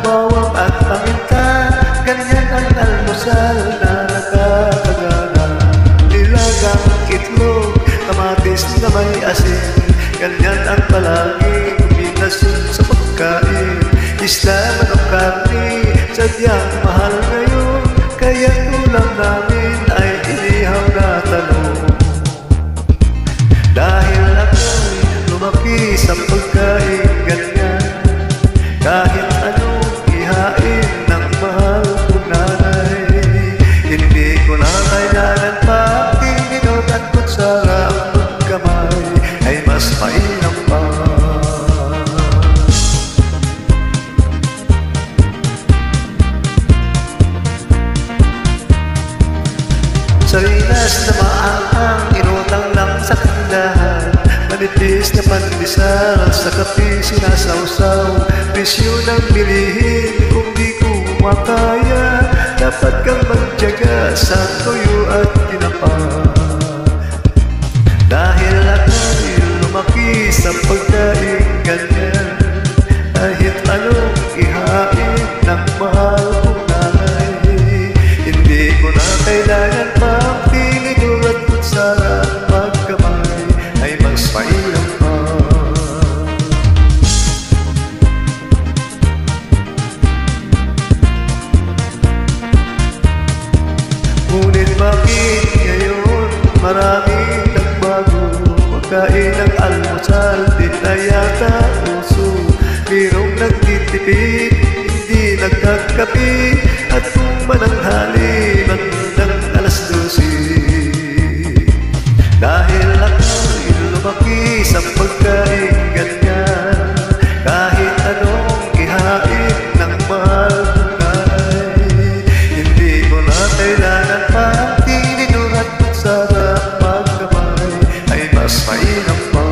Bawang at paminta Ganyan ang almusal na nakakagana Nilagang itlog Kamatis na may asin. Ganyan ang palaging kombinasyon sa pagkain Isla, manok, karni Sadyang mahal Sarinas na maanghang Inutang lang sa kandahan Manipis na pandesal Sa kape sinasawsaw. Presyo ng bilihin Kung di ko makaya Dapat kang magtyaga Sa tuyo at tinapa. Dahil ako'y lumaki Sa pagkain ganyan Kahit anong ihain Ng mahal kong nanay Hindi ko na kailangan Di na yata uso Birong nagtitipid Hindi nagkakapi At mananghali Bandang alas dosi Dahil ako'y lumaki Sa pagkaingat niya Kahit anong ihain ng mahal kay. Hindi mo na kailangan pa Tinidor at magsara pagkamay Ay mas mainam pa